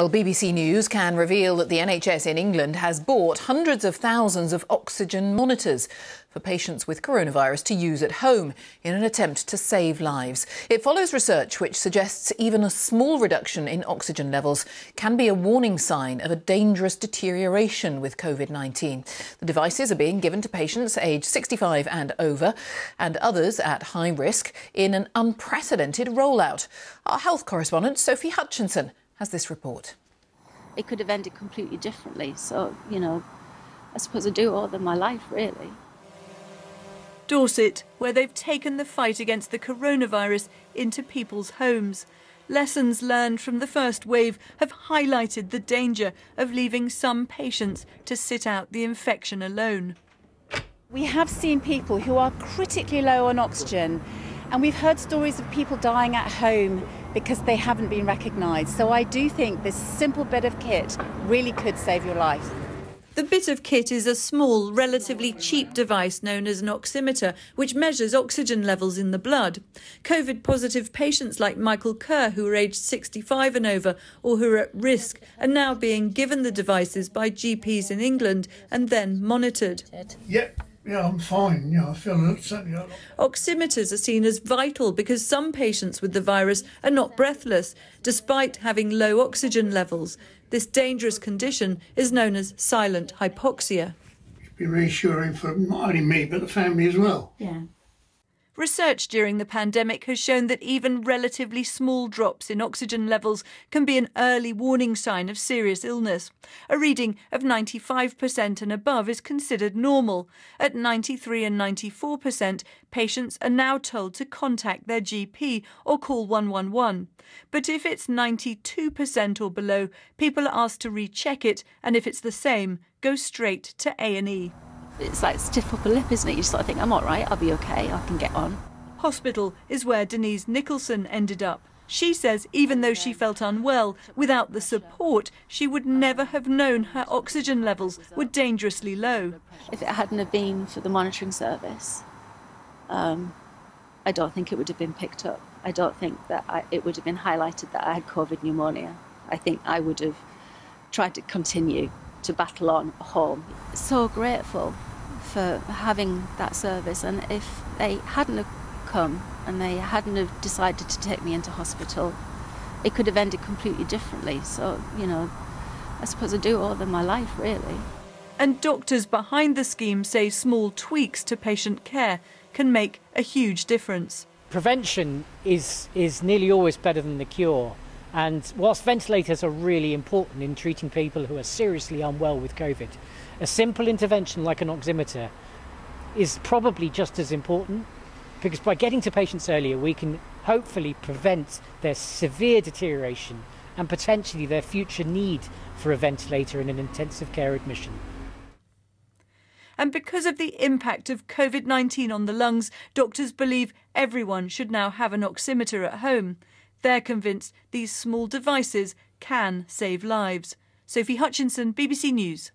Well, BBC News can reveal that the NHS in England has bought hundreds of thousands of oxygen monitors for patients with coronavirus to use at home in an attempt to save lives. It follows research which suggests even a small reduction in oxygen levels can be a warning sign of a dangerous deterioration with COVID 19. The devices are being given to patients aged 65 and over and others at high risk in an unprecedented rollout. Our health correspondent, Sophie Hutchinson, has this report. It could have ended completely differently. So, you know, I suppose I do owe them my life, really. Dorset, where they've taken the fight against the coronavirus into people's homes. Lessons learned from the first wave have highlighted the danger of leaving some patients to sit out the infection alone. We have seen people who are critically low on oxygen, and we've heard stories of people dying at home because they haven't been recognised. So I do think this simple bit of kit really could save your life. The bit of kit is a small, relatively cheap device known as an oximeter, which measures oxygen levels in the blood. COVID positive patients like Michael Kerr, who are aged 65 and over or who are at risk, are now being given the devices by GPs in England and then monitored. Yep. Yeah, I'm fine. Yeah, I feel certainly. Oximeters are seen as vital because some patients with the virus are not breathless, despite having low oxygen levels. This dangerous condition is known as silent hypoxia. It's been reassuring for not only me but the family as well. Yeah. Research during the pandemic has shown that even relatively small drops in oxygen levels can be an early warning sign of serious illness. A reading of 95% and above is considered normal. At 93 and 94%, patients are now told to contact their GP or call 111. But if it's 92% or below, people are asked to recheck it and if it's the same, go straight to A&E it's like stiff upper lip, isn't it? You sort of think, I'm all right, I'll be okay, I can get on. Hospital is where Denise Nicholson ended up. She says even though she felt unwell, without the support, she would never have known her oxygen levels were dangerously low. If it hadn't have been for the monitoring service, um, I don't think it would have been picked up. I don't think that I, it would have been highlighted that I had COVID pneumonia. I think I would have tried to continue to battle on at home. So grateful for having that service. And if they hadn't have come and they hadn't have decided to take me into hospital, it could have ended completely differently. So, you know, I suppose I do owe them my life, really. And doctors behind the scheme say small tweaks to patient care can make a huge difference. Prevention is, is nearly always better than the cure. And whilst ventilators are really important in treating people who are seriously unwell with COVID, a simple intervention like an oximeter is probably just as important because by getting to patients earlier, we can hopefully prevent their severe deterioration and potentially their future need for a ventilator in an intensive care admission. And because of the impact of COVID 19 on the lungs, doctors believe everyone should now have an oximeter at home. They're convinced these small devices can save lives. Sophie Hutchinson, BBC News.